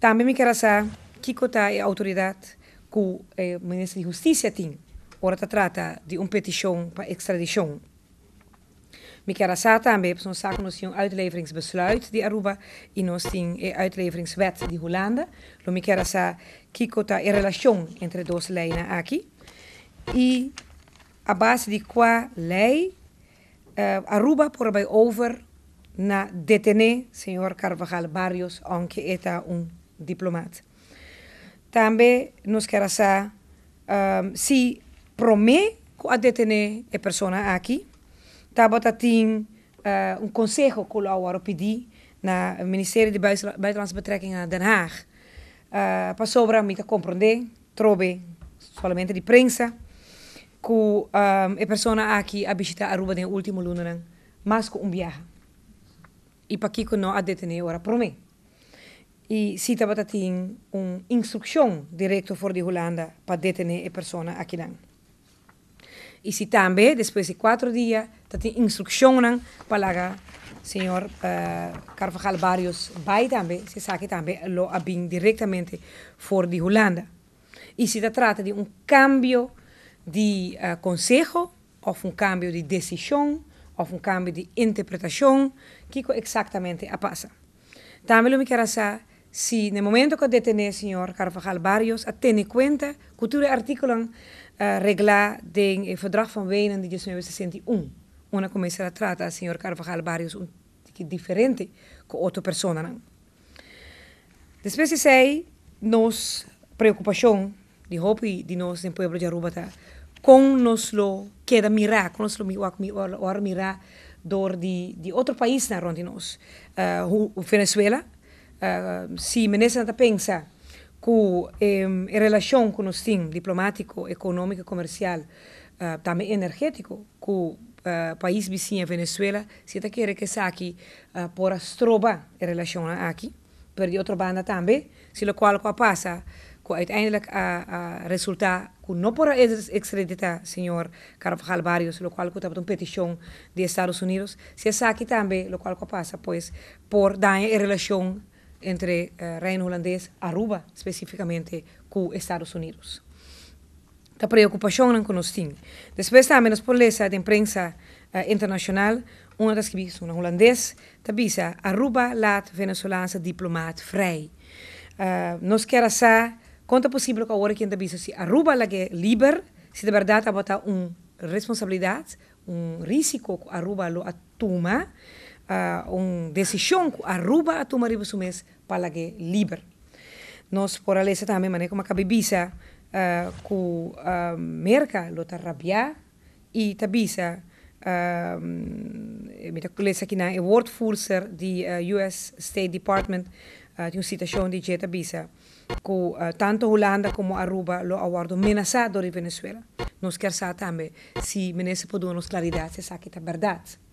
Também me saber que está a autoridade que o eh, ministro de Justiça tem. Ora, trata de uma petição para extradição. Me saber também, porque nós temos um uitleveringsbesluit de Aruba e nós temos a uitleveringswet de Holanda. Então, saber que está a relação entre duas leis aqui. E a base de qual lei uh, Aruba por over na detener senhor Carvajal Barrios, aunque é um diplomata. Também nos quer saber um, se promete a detener a pessoa aqui. Tabata tem uh, um conselho que eu pedi no Ministério de Buitenlandse Betrekkingen Den Haag. Uh, para sobre me compreender, trobe somente de prensa que um, a pessoa aqui a visitar Aruba no último lunes, mas com um viagem. E para que não a detener ora por E se tabata tem uma instrução direto for de Holanda para detener a pessoa aqui não. E se também, depois de quatro dias, tem instrução para o senhor uh, Carvajal Barrios vai também, se sabe também, lo abin diretamente for de Holanda. E se trata de um cambio de uh, consejo, of um cambio de decisão, of um cambio de interpretação, que exatamente a passa. Também me quero saber Si no momento que detene, señor Carvajal Barrios, a tener cuenta que artículo eh, regla del Verdrag van Wenen de eh, 1961. Una comisión la trata al señor Carvajal Barrios un diferente que otra persona. Después de nos preocupación, de hopi de nos en pueblo de Aruba, con nos lo queda mirar, con nos lo mirar, mirar, door die, otro país naar rond. Uh, eh, Venezuela, uh, si menesanta pensa que em, eh, relación con los team diplomático, económico, comercial, uh, también energético, que uh, ah, país vecino Venezuela, si te quiere que saque uh, por astroba en relación a aquí, pero de otra banda también, si lo cual pasa, que uiteindelijk uh, uh, resulta que no por extraditar señor Carvajal Barrios, lo cual que una petición de Estados Unidos, si es aquí también, lo cual pasa pues por daño en relación entre uh, Reino Holandês, Aruba, especificamente, com Estados Unidos. A preocupação que nós. Depois também, nas polícia de imprensa uh, internacional, uma das que um holandês, tabisa, Aruba laat Venezolaanse diplomaat vrij. Uh, nós queremos saber quanto é possível que agora que tabisa, se Aruba lage liber, se de verdade há uma responsabilidade, um risco que Aruba lo atuma, a un decisión arruba a tu marido sumes para que libre. Nos por alesa también manejo uma cabibisa uh, eh, ku uh, eh, merca lo tarrabia e tabisa uh, met collega aqui na woordvoerster die uh, eh, US State Department uh, tinha citação de Jeta Bisa ku uh, tanto Holanda como Aruba lo aguardo amenazado de Venezuela. Nos quer saber também se si Menezes pode nos claridade se sabe que é verdade.